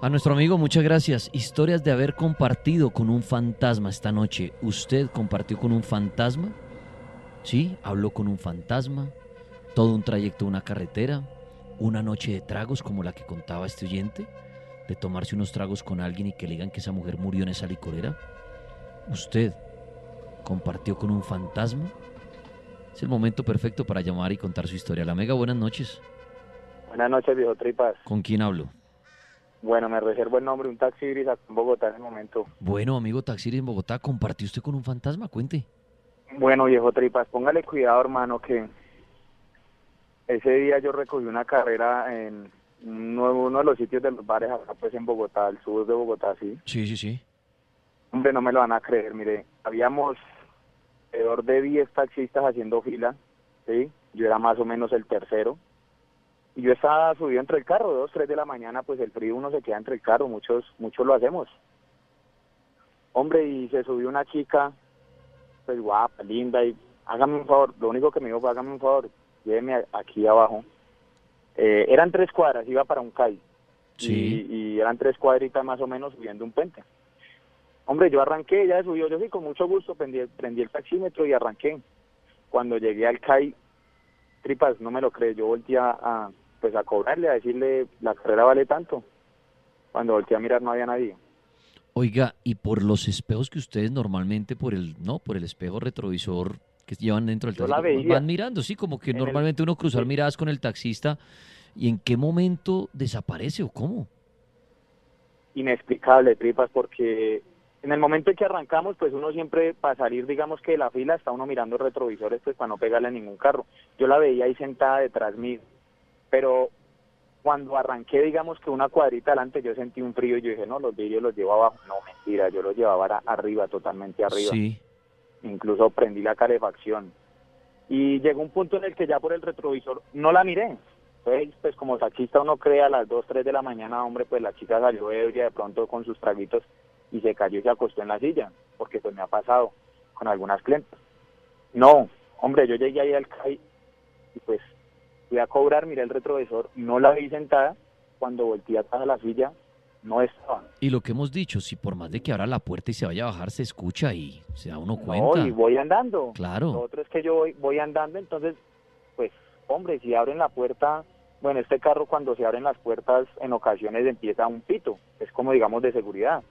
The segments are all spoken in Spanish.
A nuestro amigo, muchas gracias. Historias de haber compartido con un fantasma esta noche. ¿Usted compartió con un fantasma? Sí, habló con un fantasma. Todo un trayecto una carretera. Una noche de tragos como la que contaba este oyente. De tomarse unos tragos con alguien y que le digan que esa mujer murió en esa licorera. ¿Usted compartió con un fantasma? Es el momento perfecto para llamar y contar su historia. La Mega, buenas noches. Buenas noches, viejo Tripas. ¿Con quién hablo? Bueno, me reservo el nombre, un taxi gris en Bogotá en el momento. Bueno, amigo taxi en Bogotá, ¿compartió usted con un fantasma? Cuente. Bueno, viejo Tripas, póngale cuidado, hermano, que ese día yo recogí una carrera en uno, de los sitios de los bares acá, pues en Bogotá, al sur de Bogotá, sí. Sí, sí, sí. Hombre, no me lo van a creer, mire, habíamos alrededor de 10 taxistas haciendo fila, ¿sí? Yo era más o menos el tercero. Y yo estaba subido entre el carro, dos, tres de la mañana, pues el frío uno se queda entre el carro, muchos, muchos lo hacemos. Hombre, y se subió una chica, pues guapa, linda, y hágame un favor, lo único que me dijo fue hágame un favor, lléveme aquí abajo. Eh, eran tres cuadras, iba para un CAI. Sí. Y, y eran tres cuadritas más o menos subiendo un puente. Hombre, yo arranqué, ella subió, yo sí, con mucho gusto prendí, prendí el taxímetro y arranqué. Cuando llegué al CAI, tripas, no me lo crees, yo volteé a, a, pues a cobrarle, a decirle, la carrera vale tanto. Cuando volteé a mirar no había nadie. Oiga, y por los espejos que ustedes normalmente, por el, no, por el espejo retrovisor que llevan dentro del taxi, van mirando, sí, como que En el- normalmente uno cruzar miradas con el taxista, ¿y en qué momento desaparece o cómo? inexplicable, tripas, porque en el momento en que arrancamos, pues uno siempre, para salir, digamos que de la fila, está uno mirando retrovisores, pues para no pegarle a ningún carro. Yo la veía ahí sentada detrás mío, pero cuando arranqué, digamos que una cuadrita adelante, yo sentí un frío y yo dije, no, los vidrios los llevo abajo. No, mentira, yo los llevaba arriba, totalmente arriba. Sí. Incluso prendí la calefacción. Y llegó un punto en el que ya por el retrovisor no la miré. Entonces, pues como taxista uno cree a las 2, 3 de la mañana, hombre, pues la chica salió ebria de pronto con sus traguitos y se cayó y se acostó en la silla, porque pues me ha pasado con algunas clientes. No, hombre, yo llegué ahí al CAI y pues fui a cobrar, miré el retrovisor, no la vi sentada, cuando volteé atrás a la silla, no estaba. Y lo que hemos dicho, si por más de que abra la puerta y se vaya a bajar, se escucha y se da uno cuenta. No, y voy andando. Claro. Lo otro es que yo voy, voy andando, entonces, pues, hombre, si abren la puerta, bueno, este carro cuando se abren las puertas en ocasiones empieza un pito, es como digamos de seguridad.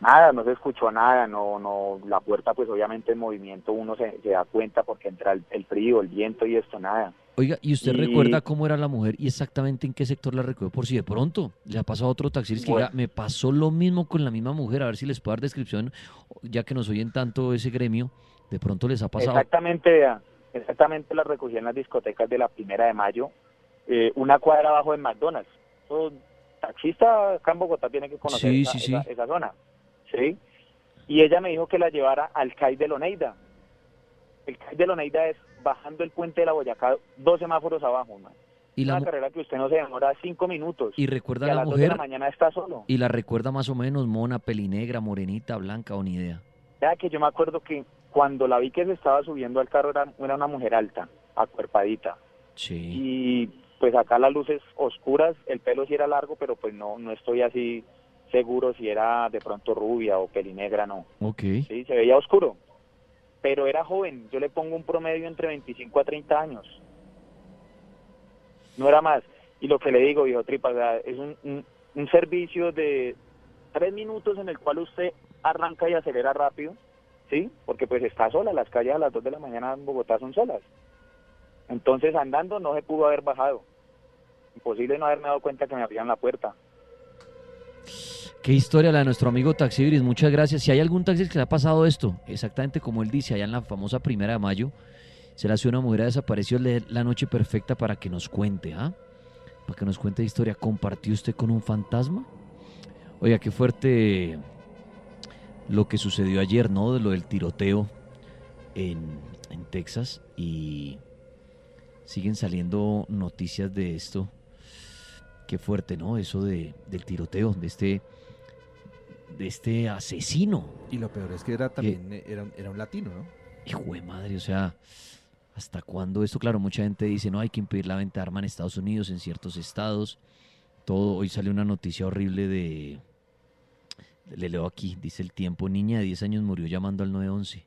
Nada, no se escuchó nada, no, no, la puerta pues obviamente en movimiento uno se, se da cuenta porque entra el, el frío, el viento y esto, nada. Oiga, ¿y usted Y- recuerda cómo era la mujer y exactamente en qué sector la recogió? Por si de pronto le ha pasado a otro taxista que Bueno. diga, me pasó lo mismo con la misma mujer, a ver si les puedo dar descripción, ya que nos oyen tanto ese gremio, de pronto les ha pasado. Exactamente, vea, exactamente la recogí en las discotecas de la primera de mayo, eh, una cuadra abajo de McDonald's. Todo taxista acá en Bogotá tiene que conocer Sí, esa, sí, sí. esa- esa zona. ¿sí? Y ella me dijo que la llevara al CAI de Loneida. El CAI de Loneida es bajando el puente de la Boyacá, dos semáforos abajo, man. Y la una carrera que usted no se demora cinco minutos. Y recuerda y a a la las dos de la mujer mañana está solo. y la recuerda más o menos mona, pelinegra, morenita, blanca o ni idea. Vea que yo me acuerdo que cuando la vi que se estaba subiendo al carro era, era una mujer alta, acuerpadita. Sí. y pues acá las luces oscuras, el pelo sí era largo, pero pues no, no estoy así seguro si era de pronto rubia o pelinegra, no. Ok. Sí, se veía oscuro, pero era joven, yo le pongo un promedio entre 25 a 30 años. No era más. Y lo que le digo, viejo Tripa, es un, un, un servicio de tres minutos en el cual usted arranca y acelera rápido, ¿sí? Porque pues está sola, las calles a las 2 de la mañana en Bogotá son solas. Entonces andando no se pudo haber bajado. Imposible no haberme dado cuenta que me abrían la puerta. Qué historia la de nuestro amigo Taxibris, muchas gracias. Si hay algún taxi que le ha pasado esto, exactamente como él dice, allá en la famosa primera de mayo, se le hace una mujer desapareció la noche perfecta para que nos cuente, ¿ah? Para que nos cuente historia. ¿Compartió usted con un fantasma? Oiga, qué fuerte lo que sucedió ayer, ¿no? De lo del tiroteo en, Texas y siguen saliendo noticias de esto. Qué fuerte, ¿no? Eso de, del tiroteo, de este, de este asesino. Y lo peor es que era también eh, era, un- era un latino, ¿no? Hijo de madre, o sea, ¿hasta cuándo esto? Claro, mucha gente dice, no, hay que impedir la venta de arma en Estados Unidos, en ciertos estados. Todo, hoy sale una noticia horrible de, le leo aquí, dice el tiempo, niña de 10 años murió llamando al 911.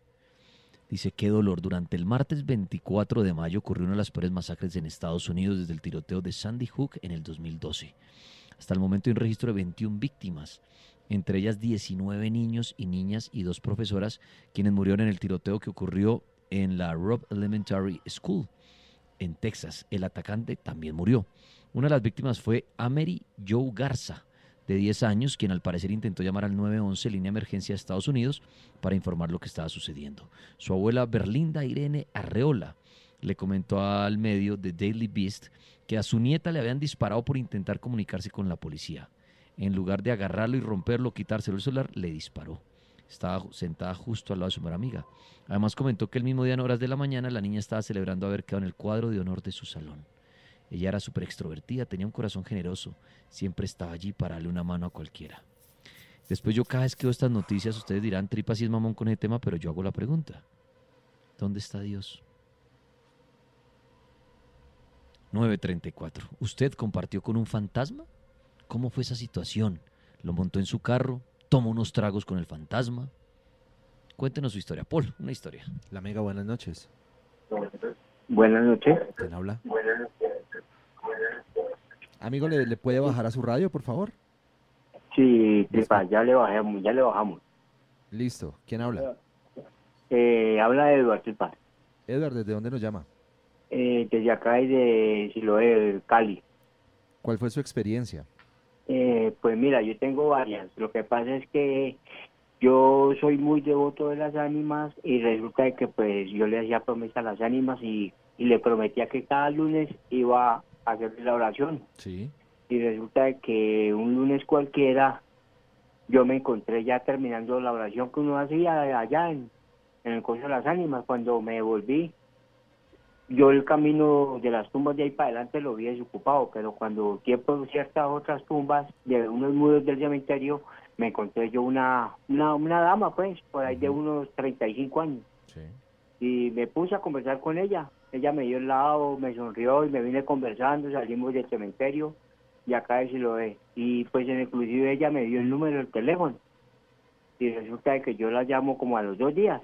Dice, qué dolor. Durante el martes 24 de mayo ocurrió una de las peores masacres en Estados Unidos desde el tiroteo de Sandy Hook en el 2012. Hasta el momento hay un registro de 21 víctimas, entre ellas 19 niños y niñas y dos profesoras, quienes murieron en el tiroteo que ocurrió en la Robb Elementary School en Texas. El atacante también murió. Una de las víctimas fue Amery Joe Garza, de 10 años, quien al parecer intentó llamar al 911, línea de emergencia de Estados Unidos, para informar lo que estaba sucediendo. Su abuela Berlinda Irene Arreola le comentó al medio The Daily Beast que a su nieta le habían disparado por intentar comunicarse con la policía. En lugar de agarrarlo y romperlo, quitárselo el celular, le disparó. Estaba sentada justo al lado de su mejor amiga. Además comentó que el mismo día en horas de la mañana la niña estaba celebrando haber quedado en el cuadro de honor de su salón. Ella era súper extrovertida, tenía un corazón generoso, siempre estaba allí para darle una mano a cualquiera. Después yo cada vez que veo estas noticias, ustedes dirán, tripas y es mamón con ese tema, pero yo hago la pregunta. ¿Dónde está Dios? 934. ¿Usted compartió con un fantasma? ¿Cómo fue esa situación? ¿Lo montó en su carro? ¿Tomó unos tragos con el fantasma? Cuéntenos su historia. Paul, una historia. La Mega, buenas noches. Buenas noches. ¿Quién habla? Amigo, ¿le, puede bajar a su radio, por favor? Sí, ya le bajamos, ya le bajamos. Listo. ¿Quién habla? Eh, habla Eduardo Tripa. Eduardo, ¿desde dónde nos llama? Eh, desde acá y de Siloé, Cali. ¿Cuál fue su experiencia? Eh, pues mira, yo tengo varias. Lo que pasa es que yo soy muy devoto de las ánimas y resulta que pues yo le hacía promesa a las ánimas y, y le prometía que cada lunes iba hacer la oración. Sí. Y resulta que un lunes cualquiera yo me encontré ya terminando la oración que uno hacía allá en, el coche de las ánimas. Cuando me volví, yo el camino de las tumbas de ahí para adelante lo vi desocupado, pero cuando tiempo ciertas otras tumbas de unos muros del cementerio, me encontré yo una, una, una dama, pues, por ahí de unos 35 años. Sí. Y me puse a conversar con ella ella me dio el lado, me sonrió y me vine conversando, salimos del cementerio y acá si lo ve. Y pues inclusive ella me dio el número del teléfono. Y resulta que yo la llamo como a los dos días.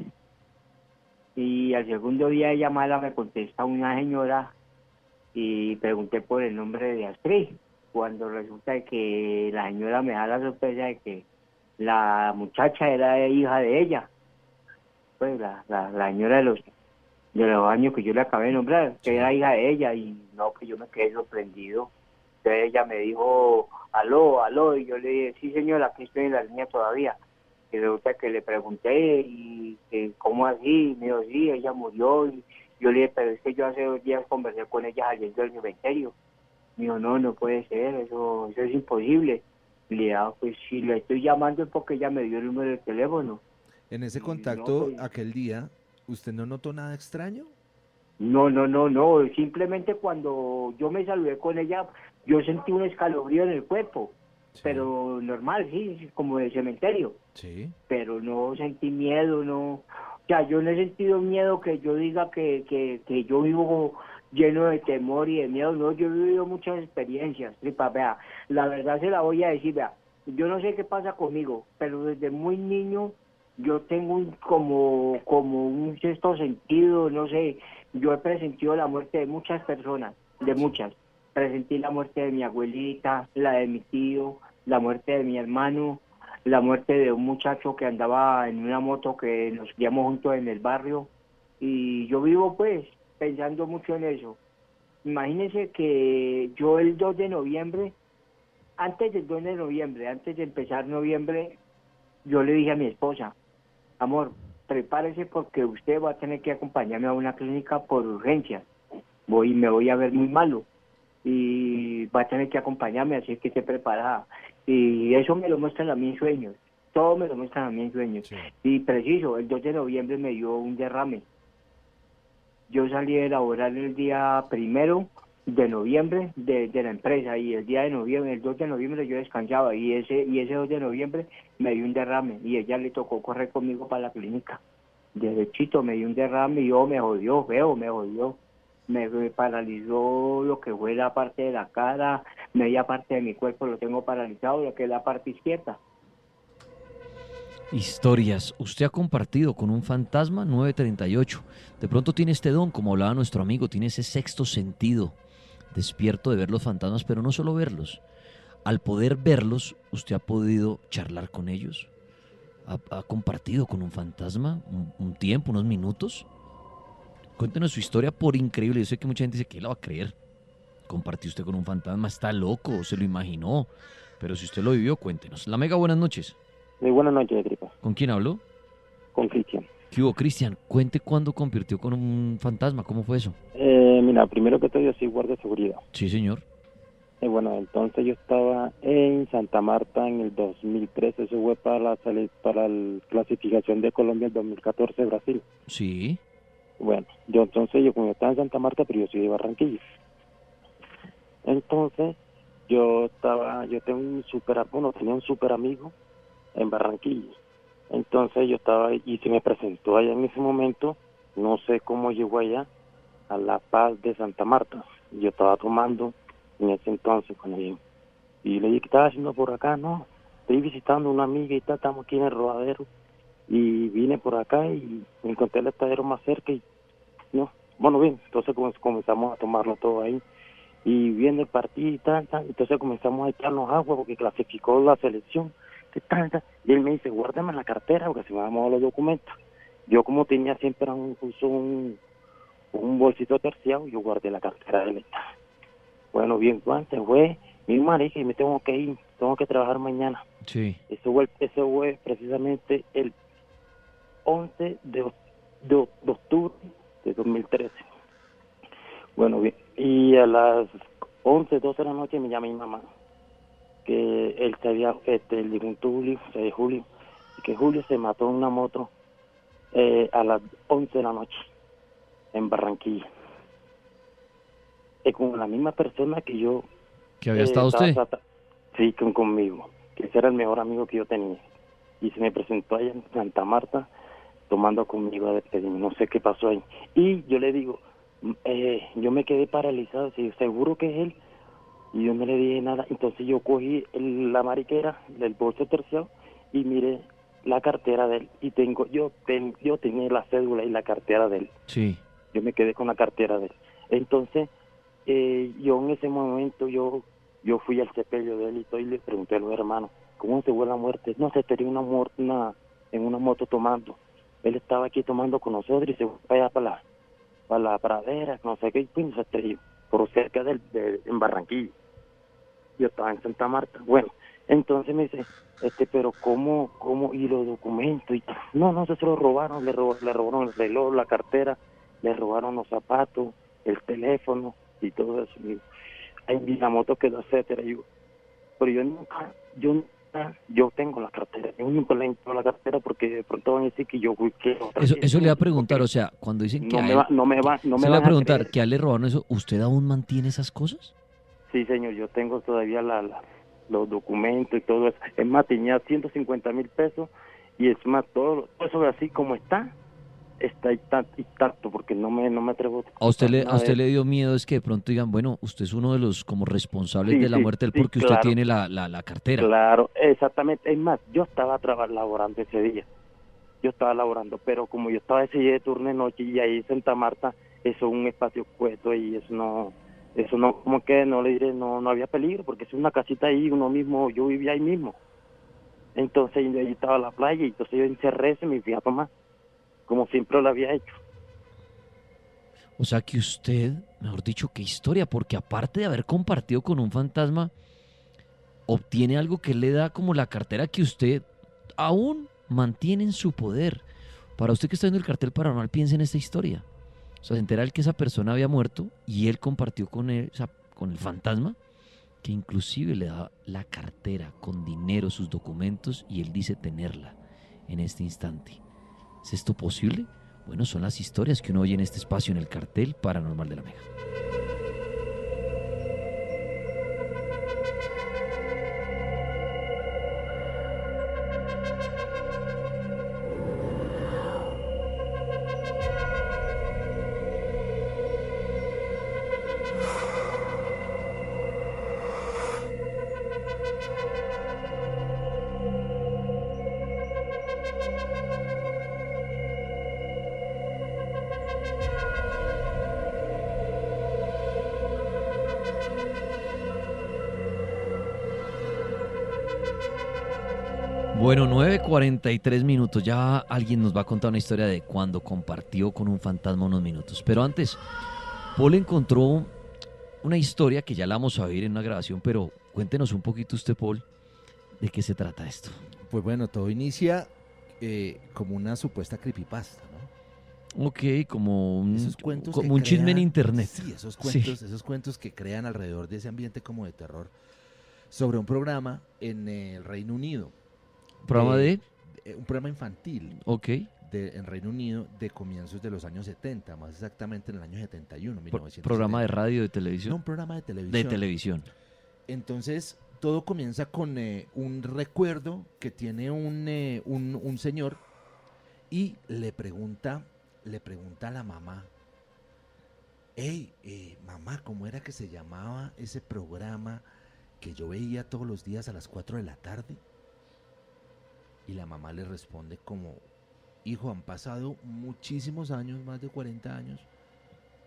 Y al segundo día de llamada me contesta una señora y pregunté por el nombre de Astrid. Cuando resulta que la señora me da la sorpresa de que la muchacha era hija de ella. Pues la, la, la señora de los de los años que yo le acabé de nombrar, que era hija de ella, y no, que yo me quedé sorprendido. Entonces ella me dijo, aló, aló, y yo le dije, sí señora, aquí estoy en la línea todavía. Y resulta que le pregunté, y que, ¿cómo así? Y me dijo, sí, ella murió, y yo le dije, pero es que yo hace dos días conversé con ella saliendo del cementerio. Me dijo, no, no puede ser, eso, eso es imposible. Y le dije, ah, pues si le estoy llamando es porque ella me dio el número de teléfono. En ese contacto, pues, aquel día, ¿Usted no notó nada extraño? No, no, no, no. Simplemente cuando yo me saludé con ella, yo sentí un escalofrío en el cuerpo. Pero normal, sí, como de cementerio. Sí. Pero no sentí miedo, no. O sea, yo no he sentido miedo que yo diga que, que, que yo vivo lleno de temor y de miedo. No, yo he vivido muchas experiencias. Vea, la verdad se la voy a decir, vea. Yo no sé qué pasa conmigo, pero desde muy niño yo tengo un, como, como un sexto sentido, no sé, yo he presentido la muerte de muchas personas, de muchas. Presentí la muerte de mi abuelita, la de mi tío, la muerte de mi hermano, la muerte de un muchacho que andaba en una moto que nos guiamos juntos en el barrio. Y yo vivo pues pensando mucho en eso. Imagínense que yo el 2 de noviembre, antes del 2 de noviembre, antes de empezar noviembre, yo le dije a mi esposa, amor, prepárese porque usted va a tener que acompañarme a una clínica por urgencia. Voy, me voy a ver muy malo y va a tener que acompañarme, así que esté preparada. Y eso me lo muestran a mí en sueños, todo me lo muestran a mí en sueños. Y preciso, el 2 de noviembre me dio un derrame. Yo salí de laborar el día primero de noviembre de, la empresa y el día de noviembre, el 2 de noviembre yo descansaba y ese y ese 2 de noviembre me dio un derrame y ella le tocó correr conmigo para la clínica. Derechito me dio un derrame y yo me jodió, veo, me jodió. Me paralizó lo que fue la parte de la cara, media parte de mi cuerpo lo tengo paralizado, lo que es la parte izquierda. Historias. Usted ha compartido con un fantasma 938. De pronto tiene este don, como hablaba nuestro amigo, tiene ese sexto sentido despierto de ver los fantasmas, pero no solo verlos. Al poder verlos, usted ha podido charlar con ellos. Ha, compartido con un fantasma un, un, tiempo, unos minutos. Cuéntenos su historia por increíble. Yo sé que mucha gente dice que la va a creer. Compartió usted con un fantasma, está loco, se lo imaginó. Pero si usted lo vivió, cuéntenos. La Mega, buenas noches. Muy buenas noches, Gripa. ¿Con quién habló? Con Cristian. ¿Qué hubo, Cristian? Cuente cuándo convirtió con un fantasma. ¿Cómo fue eso? Eh, mira, primero que todo, yo soy guardia de seguridad. Sí, señor. Eh, bueno, entonces yo estaba en Santa Marta en el 2013. Eso fue para la, para la clasificación de Colombia en 2014 Brasil. Sí. Bueno, yo entonces, yo como estaba en Santa Marta, pero yo soy de Barranquilla. Entonces, yo estaba, yo tengo un super, bueno, tenía un super amigo en Barranquilla. Entonces yo estaba y se me presentó allá en ese momento, no sé cómo llegó allá, a La Paz de Santa Marta. Yo estaba tomando en ese entonces con él. Y le dije, ¿qué estaba haciendo por acá? No, estoy visitando una amiga y estamos aquí en el rodadero. Y vine por acá y encontré el estadero más cerca y no, bueno, bien, entonces comenzamos a tomarlo todo ahí. Y viene el partido y tal, tal, entonces comenzamos a echarnos agua porque clasificó la selección y él me dice, guárdame la cartera porque se me van a los documentos. Yo como tenía siempre un, un, un bolsito terciado, yo guardé la cartera de él. Bueno, bien, se fue, mi marido y me tengo que ir, tengo que trabajar mañana. Sí. Eso fue, eso fue precisamente el 11 de, de, octubre de 2013. Bueno, bien, y a las 11, 12 de la noche me llama mi mamá que él se había, este, el difunto Julio, o sea, Julio, que Julio se mató en una moto eh, a las 11 de la noche en Barranquilla. Es con la misma persona que yo... ¿Que había estado eh, usted? Sí, con, conmigo, que ese era el mejor amigo que yo tenía. Y se me presentó allá en Santa Marta tomando conmigo a despedirme, no sé qué pasó ahí. Y yo le digo, eh, yo me quedé paralizado, seguro que es él, y yo no le dije nada. Entonces yo cogí la mariquera del bolso terciado y miré la cartera de él y tengo yo yo tenía la cédula y la cartera de él. Sí. Yo me quedé con la cartera de él. Entonces eh, yo en ese momento yo yo fui al sepelio de él y, le pregunté a los hermanos cómo se fue la muerte. No se tenía una muerte una, en una moto tomando. Él estaba aquí tomando con nosotros y se fue allá para la, para la pradera, no sé qué, y se estrelló por cerca del, de, en Barranquilla. Yo estaba en Santa Marta. Bueno, entonces me dice, este, pero ¿cómo, cómo, y los documentos? Y, no, no, se lo robaron, le, le robaron el reloj, la cartera, le robaron los zapatos, el teléfono y todo eso. Y, la moto quedó, etcétera. Yo, pero yo nunca, yo nunca, yo tengo la cartera, yo nunca le entro la cartera porque de pronto van a decir que yo fui que Eso, eso le va a preguntar, o sea, cuando dicen que no, me, va, no me va, no me se va a preguntar que a él le robaron eso, ¿usted aún mantiene esas cosas? Sí, señor, yo tengo todavía la, los documentos y todo eso. Es más, tenía 150 mil pesos y es más, todo, eso así como está, está intacto porque no me, no me atrevo a usted le a usted le dio miedo es que de pronto digan bueno usted es uno de los como responsables de la muerte del porque usted tiene la, la, la, cartera claro exactamente. Es más yo estaba laborando ese día. Yo estaba laborando pero como yo estaba ese día de turno de noche y ahí en Santa Marta eso es un espacio puesto y eso no eso no, como que no le diré, no, no había peligro, porque es una casita ahí, uno mismo, yo vivía ahí mismo. Entonces ahí estaba la playa y entonces yo encerré y me fui a tomar, como siempre lo había hecho. O sea que usted, mejor dicho, qué historia, porque aparte de haber compartido con un fantasma, obtiene algo que le da como la cartera que usted aún mantiene en su poder. Para usted que está viendo el cartel paranormal, piense en esta historia. O sea, se entera el que esa persona había muerto y él compartió con él, con el fantasma, que inclusive le da la cartera con dinero, sus documentos, y él dice tenerla en este instante. ¿Es esto posible? Bueno, son las historias que uno oye en este espacio en el cartel paranormal de la Mega. Bueno, 9.43 minutos. Ya alguien nos va a contar una historia de cuando compartió con un fantasma unos minutos. Pero antes, Paul encontró una historia que ya la vamos a oír en una grabación, pero cuéntenos un poquito usted, Paul, de qué se trata esto. Pues bueno, todo inicia eh, como una supuesta creepypasta, ¿no? Ok, como un, Esos cuentos como que un chisme en internet. Sí, esos cuentos, esos cuentos que crean alrededor de ese ambiente como de terror sobre un programa en el Reino Unido. Programa de... eh, un programa infantil Ok. de, en Reino Unido de comienzos de los años 70, más exactamente en el año 71, Pro- 1970. programa de radio, de No, televisión. un programa de televisión. de televisión. Entonces, todo comienza con eh, un recuerdo que tiene un, eh, un, un señor y le pregunta, le pregunta a la mamá, hey, eh, mamá, ¿cómo era que se llamaba ese programa que yo veía todos los días a las 4 de la tarde? Y la mamá le responde como, hijo, han pasado muchísimos años, más de 40 años,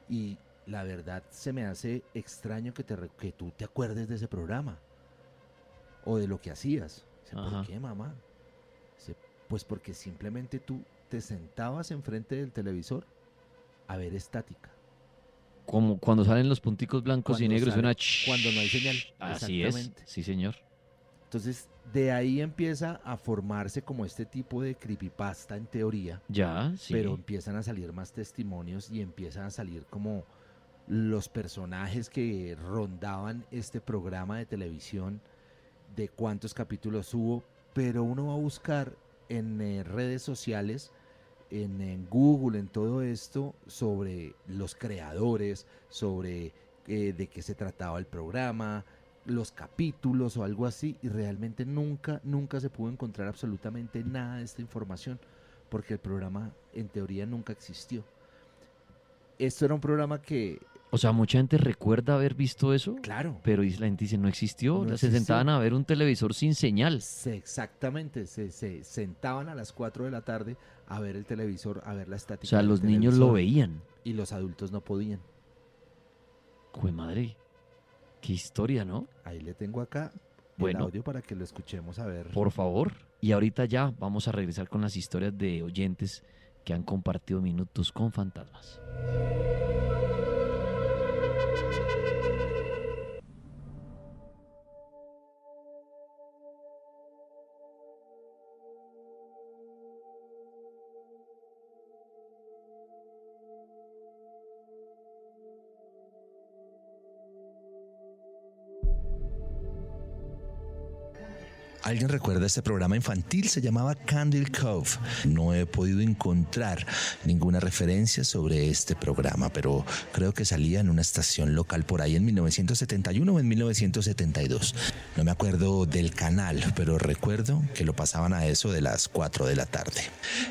y la verdad se me hace extraño que, te, que tú te acuerdes de ese programa o de lo que hacías. Dice. ¿Por qué, mamá? Dice, pues porque simplemente tú te sentabas enfrente del televisor a ver estática. Como cuando salen los punticos blancos y negros, sale- suena... cuando no hay señal. Así es. Sí, señor. Entonces, de ahí empieza a formarse como este tipo de creepypasta en teoría. Ya, sí. pero empiezan a salir más testimonios y empiezan a salir como los personajes que rondaban este programa de televisión, de cuántos capítulos hubo, pero uno va a buscar en eh, redes sociales, en, en Google, en todo esto, sobre los creadores, sobre eh, de qué se trataba el programa, los capítulos o algo así, y realmente nunca, nunca se pudo encontrar absolutamente nada de esta información porque el programa en teoría nunca existió. Esto era un programa que, O sea, mucha gente recuerda haber visto eso, claro, pero la gente dice no existió. No se existió. sentaban a ver un televisor sin señal. se, exactamente, se, se sentaban a las 4 de la tarde a ver el televisor, a ver la estática. O sea, los niños lo veían. Y los adultos no podían. Jue madre. Qué historia, ¿no? Ahí le tengo acá Bueno. el audio para que lo escuchemos a ver. Por favor. Y ahorita ya vamos a regresar con las historias de oyentes que han compartido minutos con fantasmas. ¿Alguien recuerda este programa infantil? Se llamaba Candle Cove. No he podido encontrar ninguna referencia sobre este programa, pero creo que salía en una estación local por ahí en 1971 o en 1972. No me acuerdo del canal, pero recuerdo que lo pasaban a eso de las 4 de la tarde.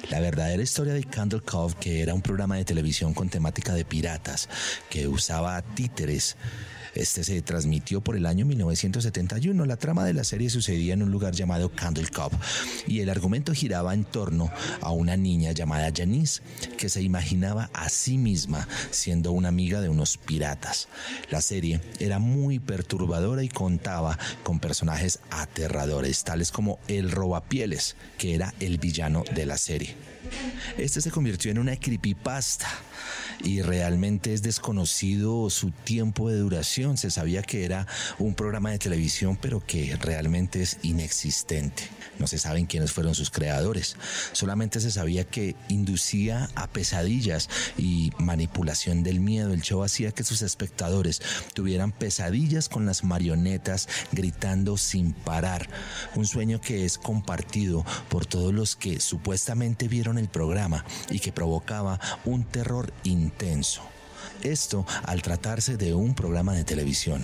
La verdadera historia de Candle Cove, que era un programa de televisión con temática de piratas, que usaba títeres, este se transmitió por el año 1971. La trama de la serie sucedía en un lugar llamado Candle Cove y el argumento giraba en torno a una niña llamada Janice que se imaginaba a sí misma siendo una amiga de unos piratas. La serie era muy perturbadora y contaba con personajes aterradores, tales como el robapieles, que era el villano de la serie. Este se convirtió en una creepypasta y realmente es desconocido su tiempo de duración. Se sabía que era un programa de televisión, pero que realmente es inexistente. No se saben quiénes fueron sus creadores. Solamente se sabía que inducía a pesadillas y manipulación del miedo. El show hacía que sus espectadores tuvieran pesadillas con las marionetas gritando sin parar. Un sueño que es compartido por todos los que supuestamente vieron el programa y que provocaba un terror intenso. Esto al tratarse de un programa de televisión.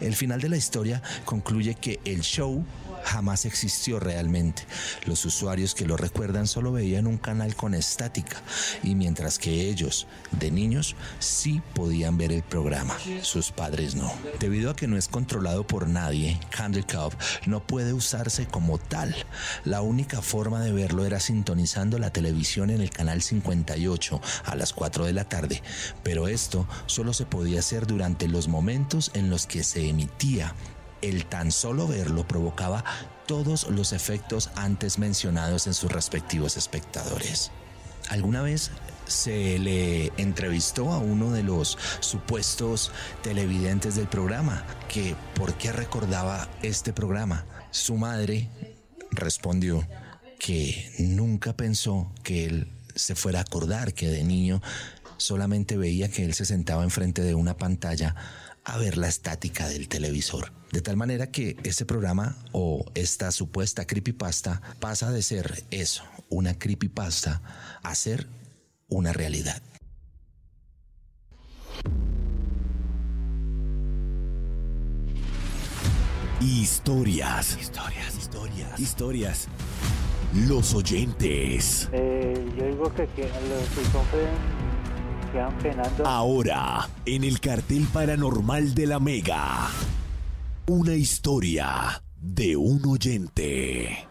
El final de la historia concluye que el show jamás existió realmente. Los usuarios que lo recuerdan solo veían un canal con estática y mientras que ellos, de niños, sí podían ver el programa, sus padres no. Debido a que no es controlado por nadie, Candle no puede usarse como tal. La única forma de verlo era sintonizando la televisión en el canal 58 a las 4 de la tarde, pero esto solo se podía hacer durante los momentos en los que se emitía el tan solo verlo provocaba todos los efectos antes mencionados en sus respectivos espectadores. ¿Alguna vez se le entrevistó a uno de los supuestos televidentes del programa que por qué recordaba este programa? Su madre respondió que nunca pensó que él se fuera a acordar que de niño solamente veía que él se sentaba enfrente de una pantalla a ver la estática del televisor. De tal manera que ese programa o esta supuesta creepypasta pasa de ser eso, una creepypasta, a ser una realidad. Historias. Historias, historias. Historias. Los oyentes. Eh, yo digo que, que los que sufren quedan penando. Ahora, en el cartel paranormal de la Mega. Una historia de un oyente.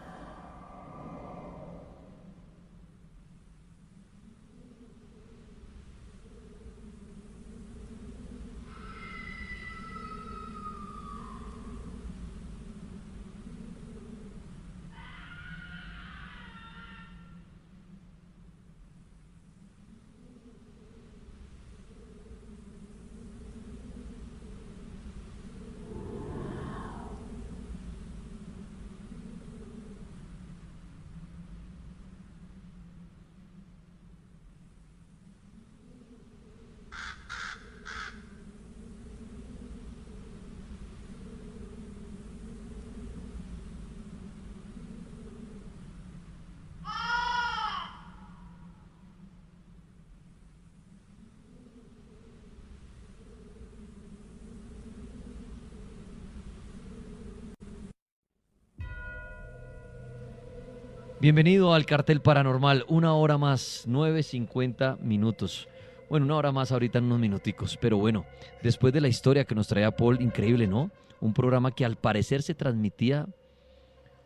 Bienvenido al Cartel Paranormal, una hora más, 9.50 minutos. Bueno, una hora más ahorita en unos minuticos, pero bueno, después de la historia que nos traía Paul, increíble, ¿no? Un programa que al parecer se transmitía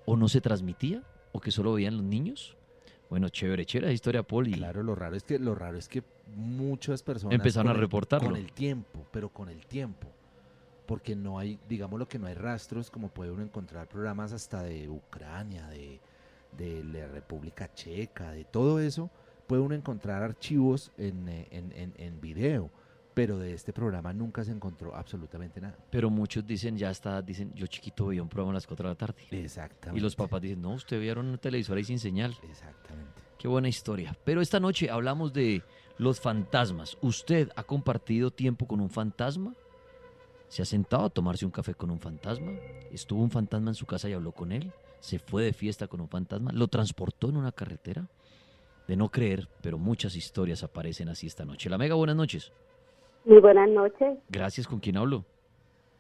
o no se transmitía, o que solo veían los niños. Bueno, chévere, chévere la historia, Paul. Y Claro, lo raro es que lo raro es que muchas personas Empezaron a el- reportarlo. con el tiempo, pero con el tiempo, porque no hay, digamos lo que no hay rastros, como puede uno encontrar programas hasta de Ucrania, de, de la República Checa, de todo eso, puede uno encontrar archivos en, eh, en, en, en video, pero de este programa nunca se encontró absolutamente nada. pero muchos dicen, ya está, dicen, yo chiquito veía un programa a las 4 de la tarde. Exactamente. Y los papás dicen, no, usted vieron un televisor ahí sin señal. Exactamente. Qué buena historia. Pero esta noche hablamos de los fantasmas. ¿Usted ha compartido tiempo con un fantasma? ¿Se ha sentado a tomarse un café con un fantasma? ¿Estuvo un fantasma en su casa y habló con él? ¿Se fue de fiesta con un fantasma? ¿Lo transportó en una carretera? De no creer, pero muchas historias aparecen así esta noche. La Mega, buenas noches. Muy buenas noches. Gracias, ¿con quién hablo?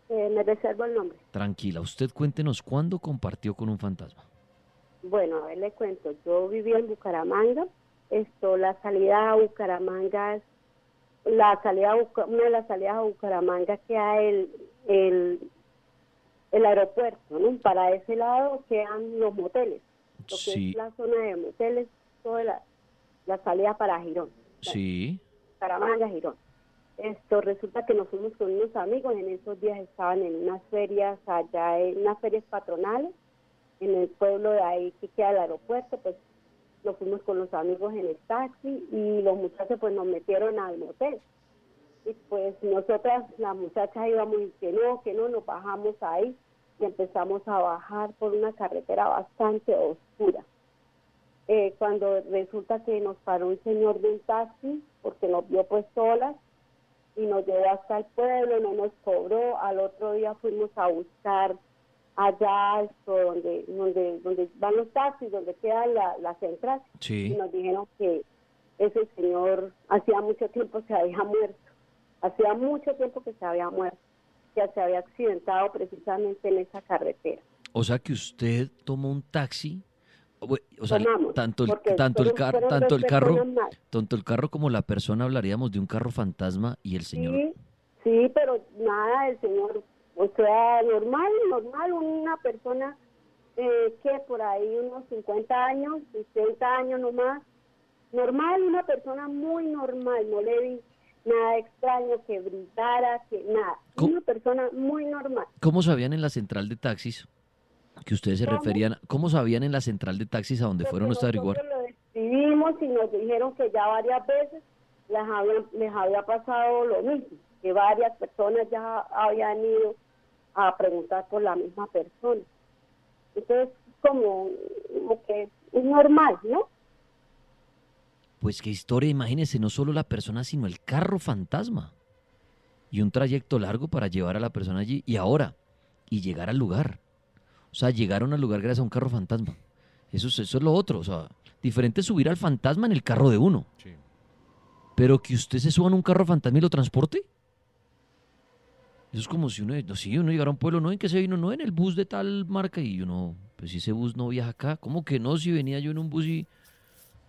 Eh, me reservo el nombre. Tranquila, usted cuéntenos cuándo compartió con un fantasma. Bueno, a ver, le cuento. Yo vivía en Bucaramanga. Esto, la salida a Bucaramanga, es- la salida a una de las salidas a Bucaramanga queda el, el, el aeropuerto, ¿no? Para ese lado quedan los moteles. Lo que Sí, es la zona de moteles, toda la, la salida para Girón. sí, Bucaramanga, Girón. Esto resulta que nos fuimos con unos amigos, en esos días estaban en unas ferias allá, en unas ferias patronales, en el pueblo de ahí que queda el aeropuerto, pues nos fuimos con los amigos en el taxi y los muchachos pues nos metieron al motel. Y pues nosotras, las muchachas íbamos y que no, que no, nos bajamos ahí y empezamos a bajar por una carretera bastante oscura. Eh, cuando resulta que nos paró un señor de un taxi porque nos vio pues solas y nos llevó hasta el pueblo, no nos cobró, al otro día fuimos a buscar allá esto donde donde donde van los taxis, donde queda la, la central y sí. nos dijeron que ese señor hacía mucho tiempo se había muerto, hacía mucho tiempo que se había muerto, que se había accidentado precisamente en esa carretera. O sea que usted tomó un taxi, o o sea, Tomamos, tanto el, tanto el, car- tanto carro, tanto el carro como la persona hablaríamos de un carro fantasma y el señor. Sí, sí, pero nada, el señor, o sea, normal, normal, una persona eh, que por ahí unos 50 años, 60 años nomás, normal, una persona muy normal, no le vi nada extraño, que brindara, que nada. ¿Cómo? Una persona muy normal. ¿Cómo sabían en la central de taxis que ustedes se ¿Cómo? referían? ¿Cómo sabían en la central de taxis a donde fueron Porque ustedes a averiguar? lo escribimos y nos dijeron que ya varias veces les habían, les había pasado lo mismo, que varias personas ya habían ido a preguntar por la misma persona. Entonces, como, como que es normal, ¿no? Pues qué historia, imagínense, no solo la persona, sino el carro fantasma. Y un trayecto largo para llevar a la persona allí. Y ahora, y llegar al lugar. O sea, llegaron al lugar gracias a un carro fantasma. Eso es, eso es lo otro. O sea, diferente es subir al fantasma en el carro de uno. Sí. Pero que usted se suba en un carro fantasma y lo transporte. Eso es como si uno, no, si uno llegara a un pueblo, no en que se vino, no en el bus de tal marca y uno, pues si ese bus no viaja acá, ¿cómo que no? Si venía yo en un bus y,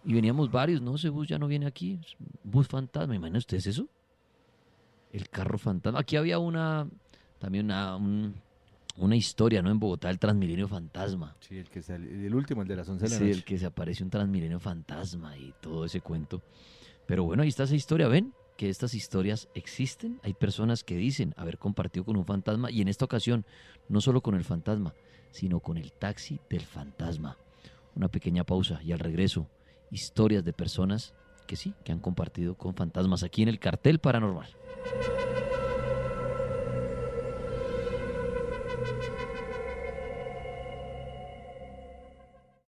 y veníamos varios, no, ese bus ya no viene aquí, es un bus fantasma, ¿imagina ustedes eso? El carro fantasma. Aquí había una, también una, un- una historia, ¿no? En Bogotá, el Transmilenio Fantasma. Sí, el, que sale- el último, el de las 11 de la Sí, noche. el que se aparece un Transmilenio fantasma y todo ese cuento. Pero bueno, ahí está esa historia, ¿ven? Que estas historias existen. Hay personas que dicen haber compartido con un fantasma y en esta ocasión no solo con el fantasma, sino con el taxi del fantasma. Una pequeña pausa y al regreso, historias de personas que sí, que han compartido con fantasmas aquí en el cartel paranormal.